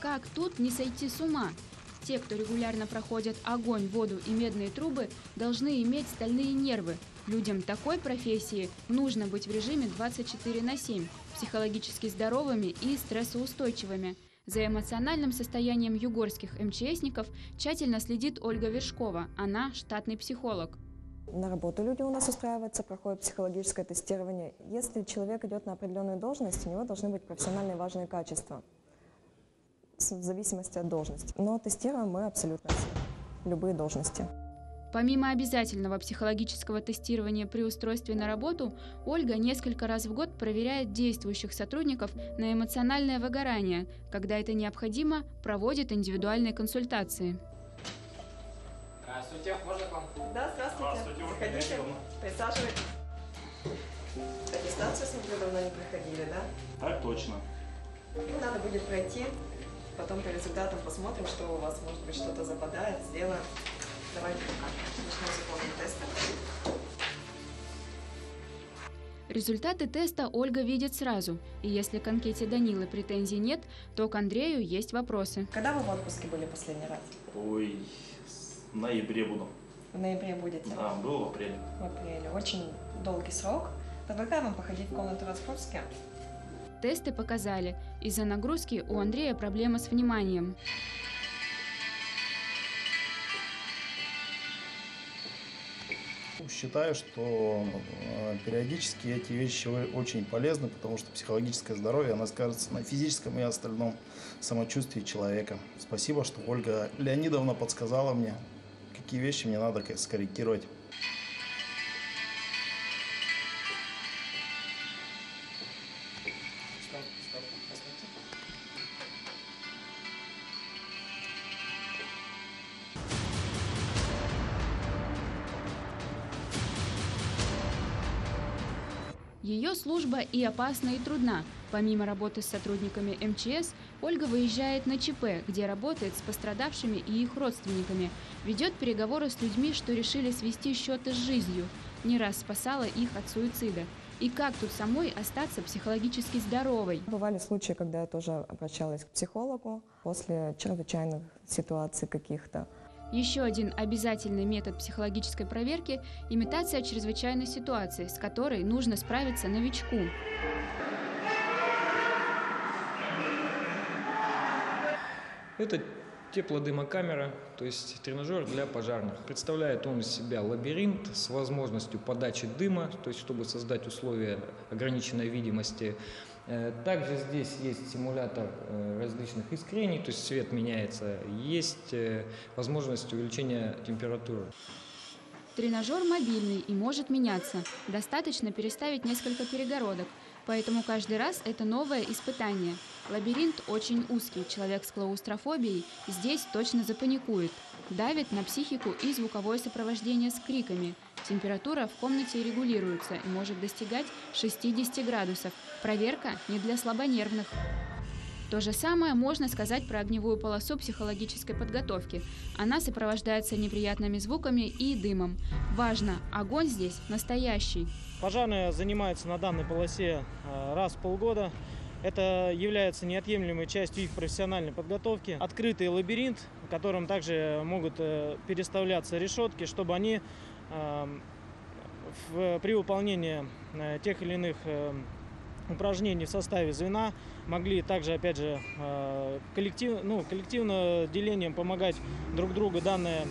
Как тут не сойти с ума? Те, кто регулярно проходят огонь, воду и медные трубы, должны иметь стальные нервы. Людям такой профессии нужно быть в режиме 24 на 7, психологически здоровыми и стрессоустойчивыми. За эмоциональным состоянием югорских МЧСников тщательно следит Ольга Вершкова. Она штатный психолог. На работу люди у нас устраиваются, проходят психологическое тестирование. Если человек идет на определенную должность, у него должны быть профессиональные важные качества в зависимости от должности. Но тестируем мы абсолютно любые должности. Помимо обязательного психологического тестирования при устройстве на работу, Ольга несколько раз в год проверяет действующих сотрудников на эмоциональное выгорание. Когда это необходимо, проводит индивидуальные консультации. Здравствуйте, можно к вам? Да, здравствуйте. Здравствуйте, Заходите, присаживайтесь. Аттестацию, смотрю, давно не проходили, да? Так точно. Ну, надо будет пройти, потом по результатам посмотрим, что у вас, может быть, что-то западает, сделаем. Давайте начнем. Результаты теста Ольга видит сразу, и если к анкете Данилы претензий нет, то к Андрею есть вопросы. Когда вы в отпуске были последний раз? Ой, в ноябре буду. В ноябре будете? Да, был в апреле. В апреле. Очень долгий срок. Предлагаю вам походить в комнату раскрутки. Тесты показали, из-за нагрузки у Андрея проблема с вниманием. Считаю, что э, периодически эти вещи очень полезны, потому что психологическое здоровье, оно скажется на физическом и остальном самочувствии человека. Спасибо, что Ольга Леонидовна подсказала мне, какие вещи мне надо скорректировать. Ее служба и опасна, и трудна. Помимо работы с сотрудниками МЧС, Ольга выезжает на ЧП, где работает с пострадавшими и их родственниками, ведет переговоры с людьми, что решили свести счеты с жизнью, не раз спасала их от суицида. И как тут самой остаться психологически здоровой? Бывали случаи, когда я тоже обращалась к психологу после чрезвычайных ситуаций каких-то. Еще один обязательный метод психологической проверки – имитация чрезвычайной ситуации, с которой нужно справиться новичку. Это теплодымокамера, то есть тренажер для пожарных. Представляет он из себя лабиринт с возможностью подачи дыма, то есть чтобы создать условия ограниченной видимости. Э, Также здесь есть симулятор э, различных искрений, то есть свет меняется. Есть э, возможность увеличения температуры. Тренажер мобильный и может меняться. Достаточно переставить несколько перегородок, поэтому каждый раз это новое испытание. Лабиринт очень узкий, человек с клаустрофобией здесь точно запаникует. Давит на психику и звуковое сопровождение с криками. Температура в комнате регулируется и может достигать 60 градусов. Проверка не для слабонервных. То же самое можно сказать про огневую полосу психологической подготовки. Она сопровождается неприятными звуками и дымом. Важно, огонь здесь настоящий. Пожарные занимаются на данной полосе э, раз в полгода. Это является неотъемлемой частью их профессиональной подготовки. Открытый лабиринт, в котором также могут э, переставляться решетки, чтобы они э, в- при выполнении э, тех или иных э, упражнений в составе звена могли также, опять же, коллектив, ну, коллективно делением помогать друг другу данные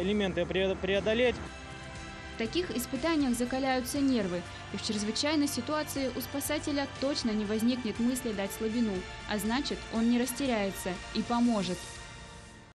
элементы пре- преодолеть. Таких испытаниях закаляются нервы, и в чрезвычайной ситуации у спасателя точно не возникнет мысли дать слабину, а значит, он не растеряется и поможет.